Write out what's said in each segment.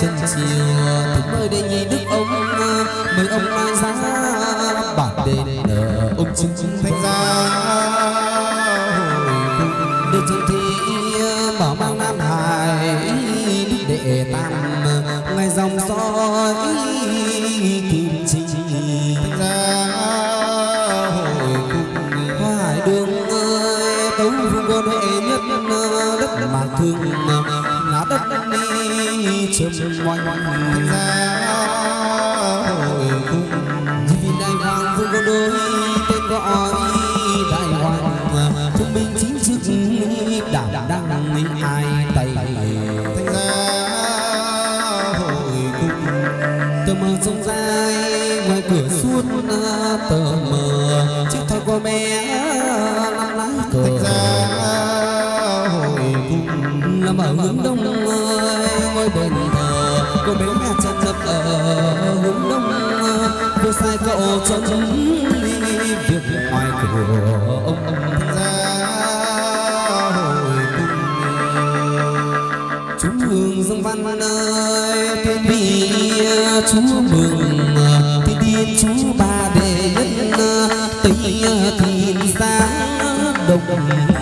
chân chiều. Thì mời đề nhị đức ông mời ông mai ra. Bản đền ở ông chứng thanh gia được chân thi, bảo mang nam hải, đức đệ tam. Ngày dòng soi oanh thanh gia hồi cung vì đại hoàng vương con đôi tên gọi đại hoàng thông minh chính trực đảm đang ai tay. Thanh gia hồi cung tờ mờ sông dài ngoài cửa suốt tờ mờ. Chiếc thoi con bé năm lái cờ. Gia hồi cung nằm ở hướng đông ngôi thờ cô bé mẹ chân lập ở hướng đông cô sai cậu cho chúng việc ngoài cửa. Ông ra hồi cung chú hương dân văn ơi thiên vị chú mừng thiên tiên chú ba đệ nhất. Tây thiên sáng đông.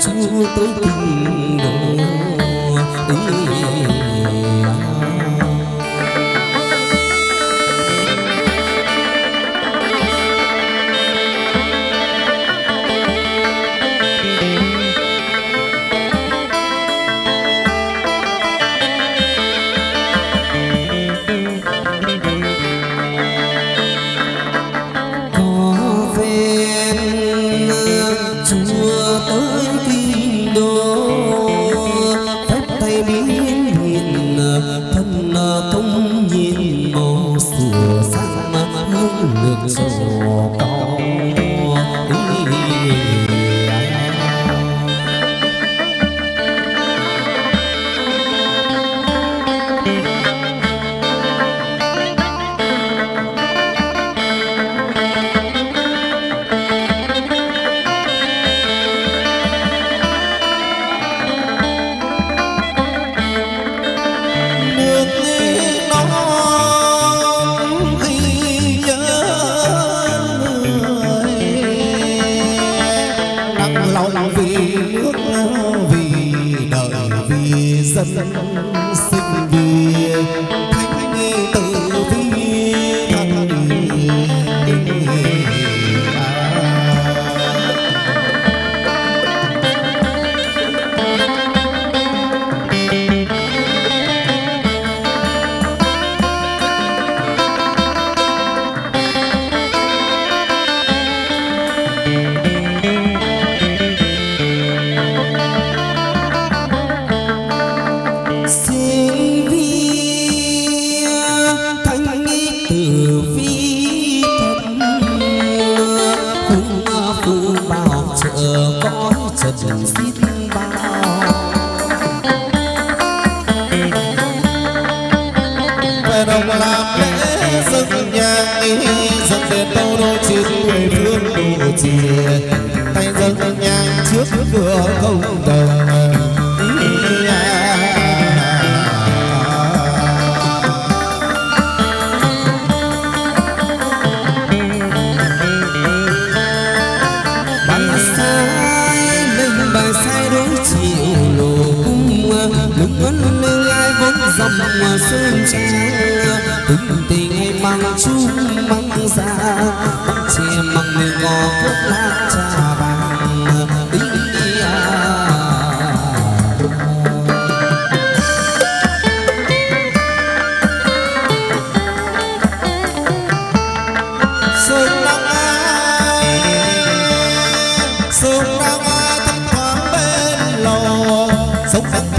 chú tới từng đời dần xưa không đồng bằng sai mình bằng sai đối cung lúc vẫn lưng ai vẫn dòng mà sơn trang tình tình mang chung mang ra mang chè mang người ngò cốt lá trà 走走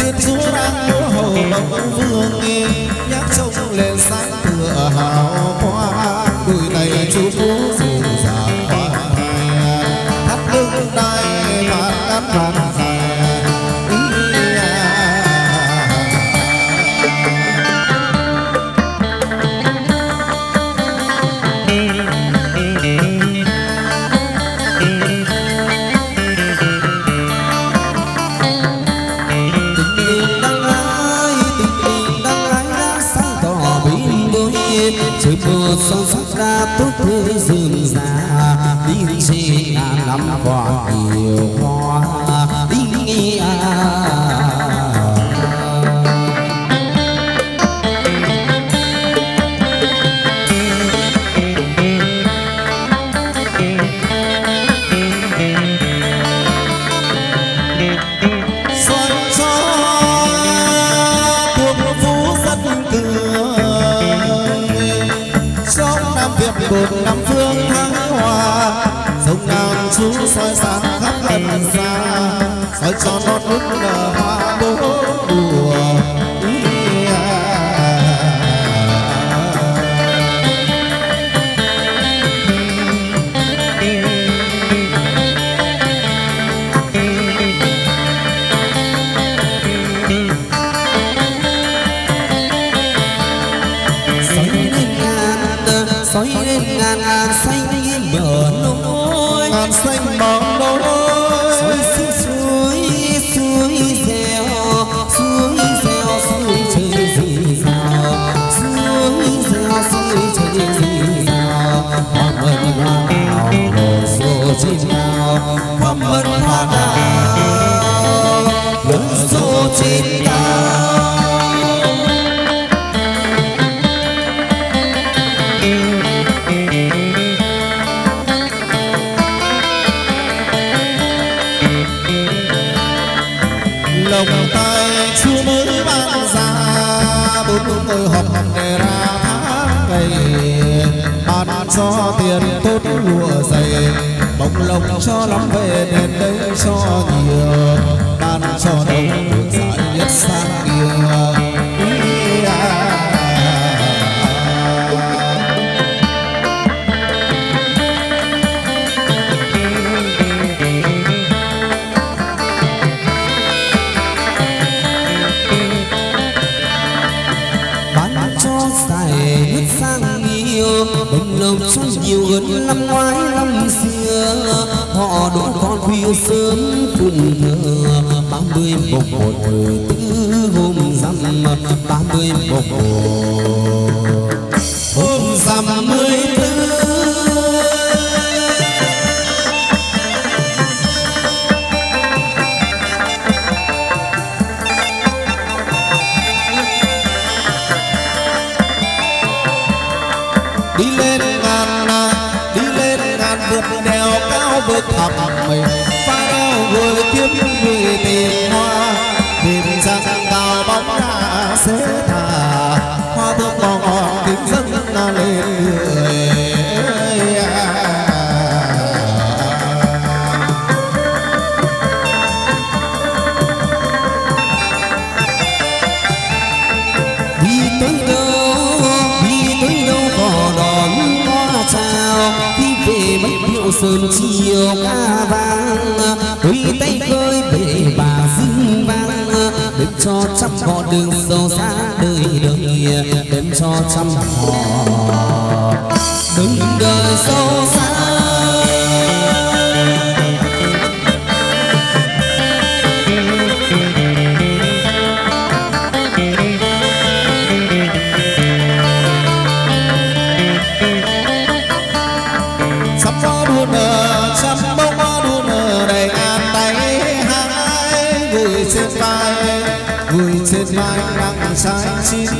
xa sao cho nó đúng là cho tiền tốt lụa dày bông lộc cho lắm về đến đây cho nhiều. Ba mươi Đi lên ngàn, rằm mươi tư bước thẳm mình phá đeo vừa kiếm người tìm hoa tìm rằng đào bóng đã sẽ sơn chiều ca vang cho trăm họ đường sâu xa đời đời đêm cho trăm họ. Đường đời sâu xa Martin.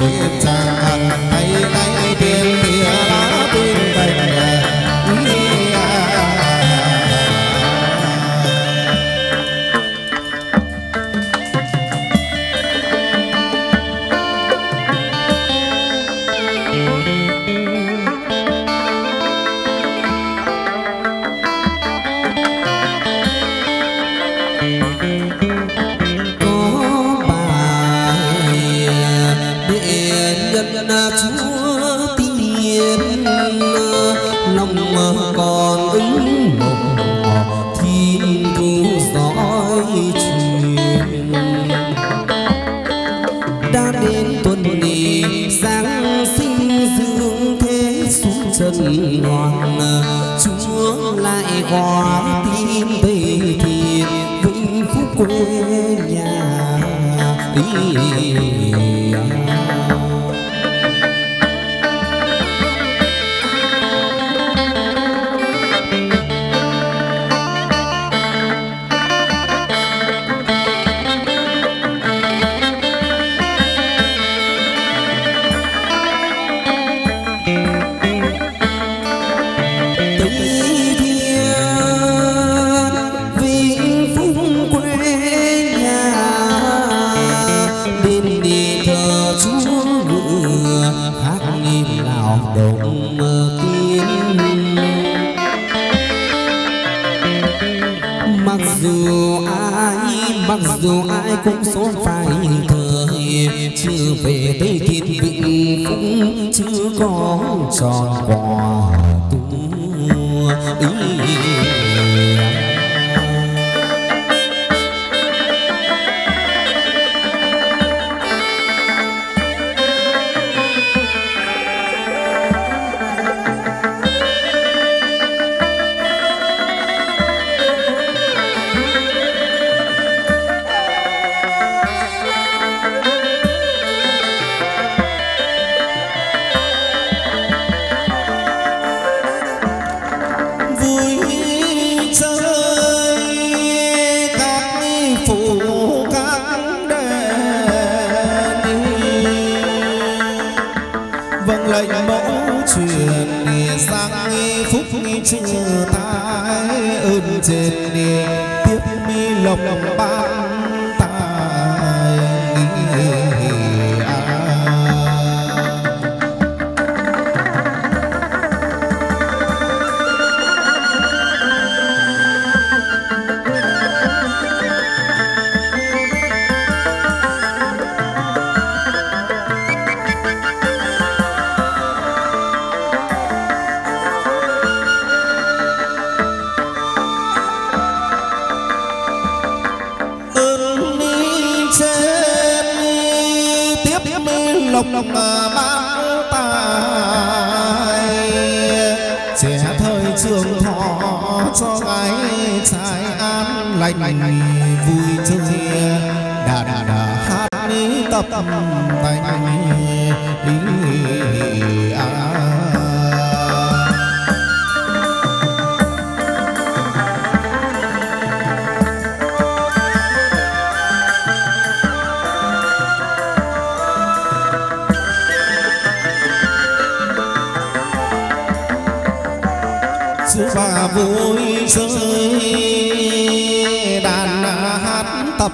Yeah. chi song lành vui chơi đà đà đà hát tập tành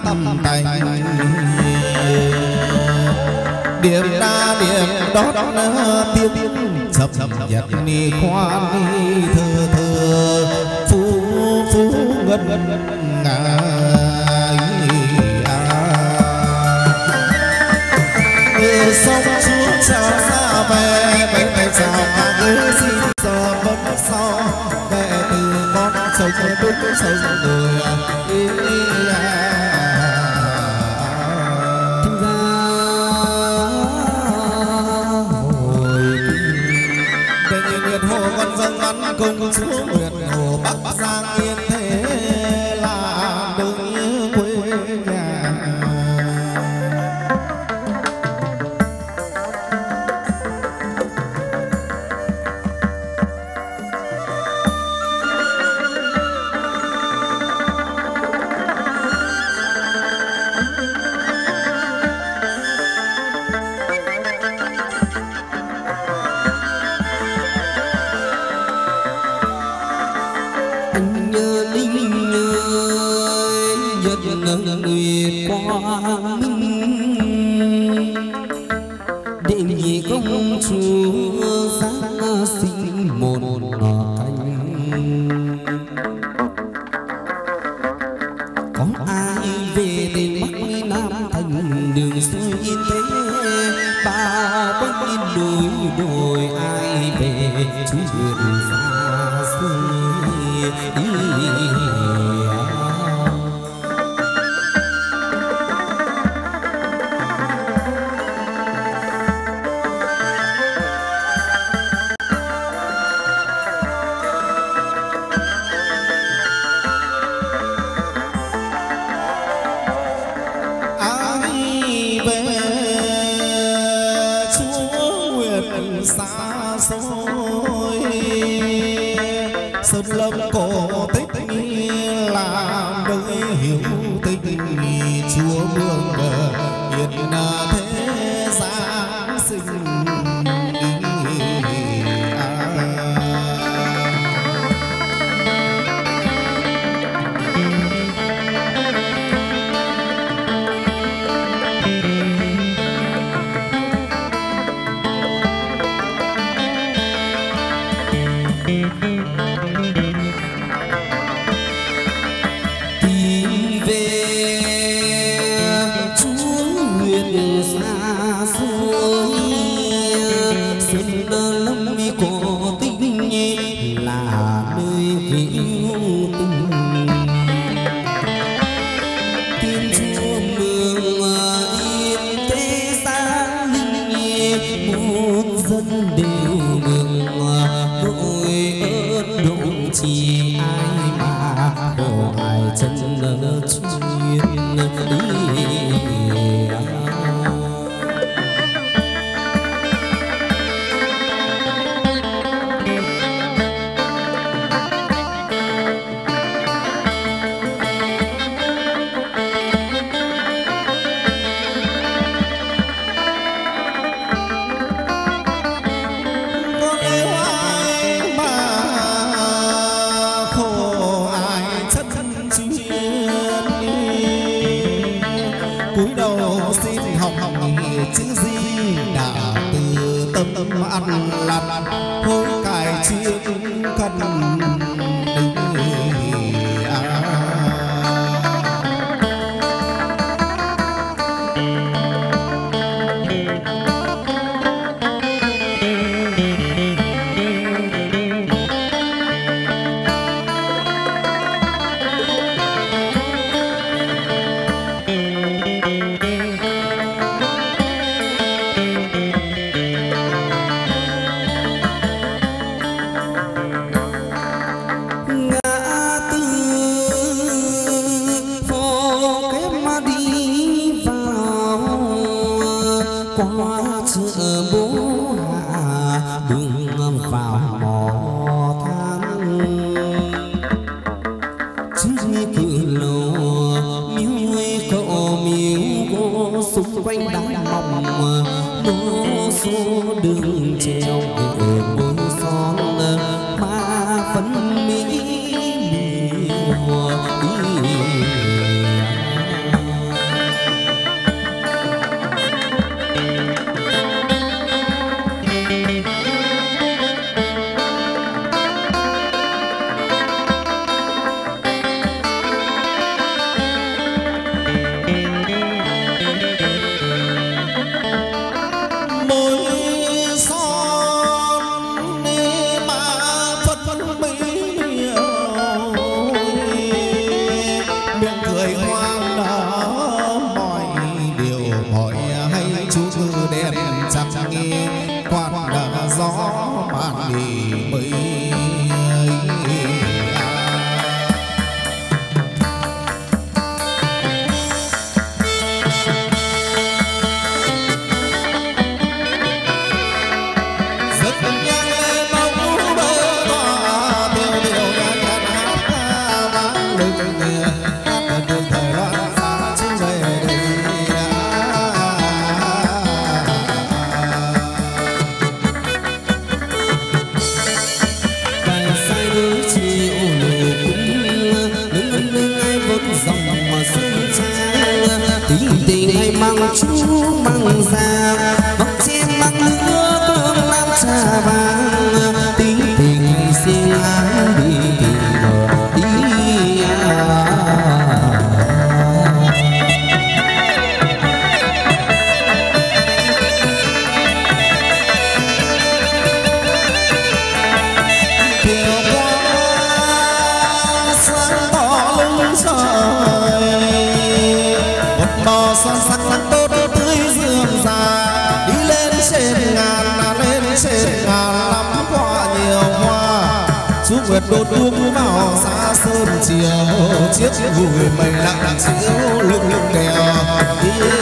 tập cảnh điểm đa điểm đó đó tiêu sập sập nhật ni khoan ni thơ thơ. Phú phú ngân ngân à. ngà sông xuống sao xa về bánh bánh sao mà cứ xin giờ vẫn sau về từ con sông bước sông người Oh. xa xôi. Sơn lâm cổ đường đôi ơn đụng chỉ ai mà đổ ai chân chuyên đi mang chú mang già bước vào xa sơn chiều chiếc vùi mây lặng chiếu lưng lưng đèo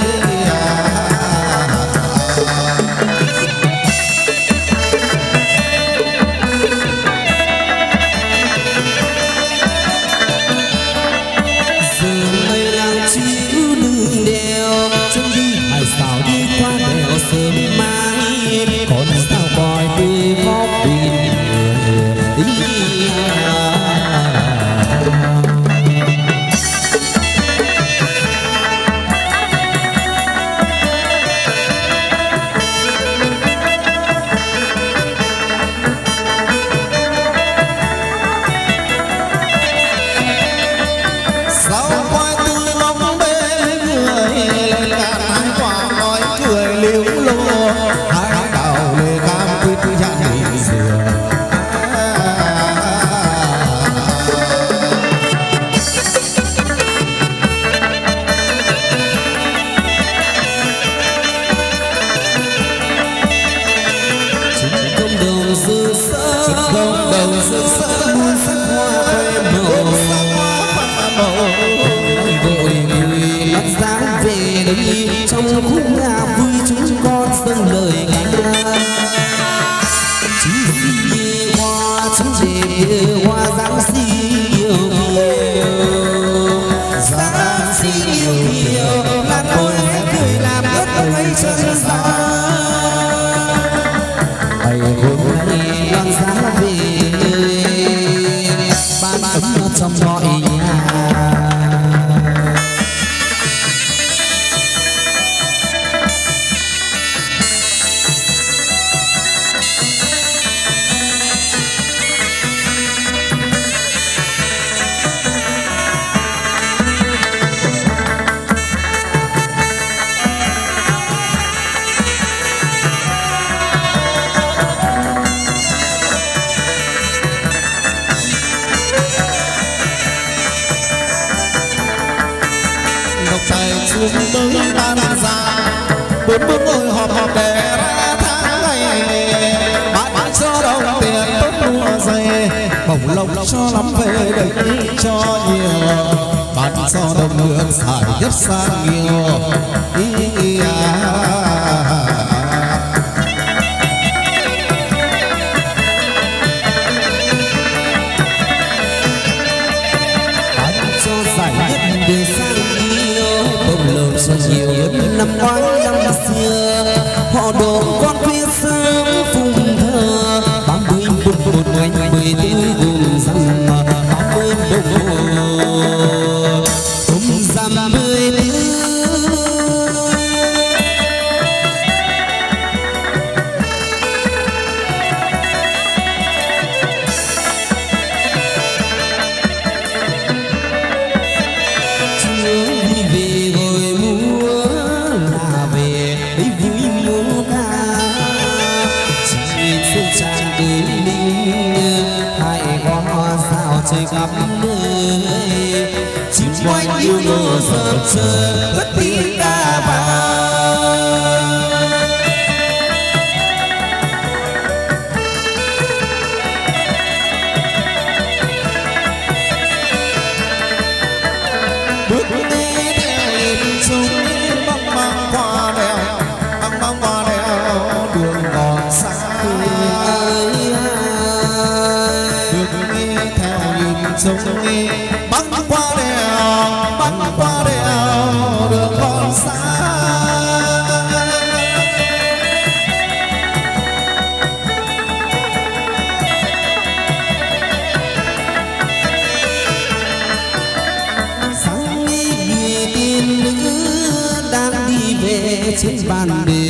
lưng bưng ra ra ra bốn bước ngồi để ra tháng ngày bạn cho đồng tiền tốt mua giày bổng lộc cho lắm về đấy cho nhiều bạn cho đồng nước xài rất sang nhiều. Saraswati trên bàn đền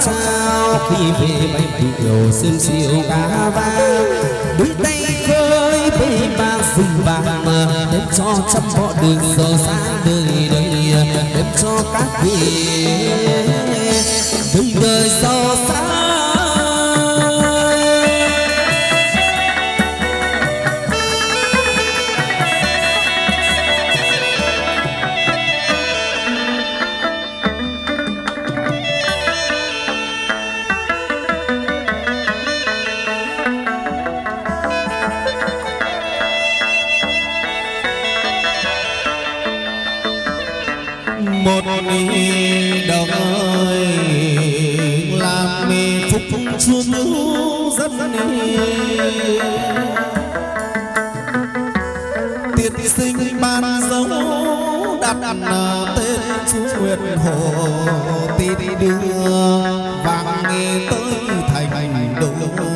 sao khi về bay điệu sương siêu cá vang đôi tay khơi bê ba rừng vàng đem cho trăm họ đường giờ xa đời đời, đem cho các vị đời đời sau. Đặt tên chú nguyệt hồ tin đưa vàng nghe tới thành đô.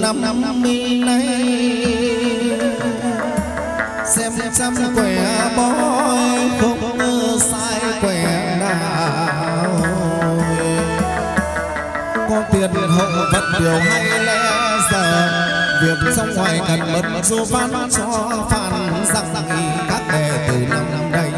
Năm năm mi nay xem xem quẻ bói không sai quẻ nào. Có tiền hậu vật điều hay lẽ giờ, việc trong ngoài cần mất số văn cho phản rằng các đệ tử năm đây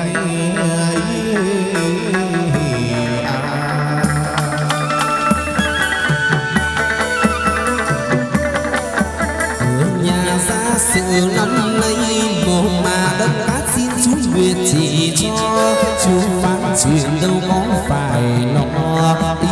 chú phán chuyện đâu có phải lo.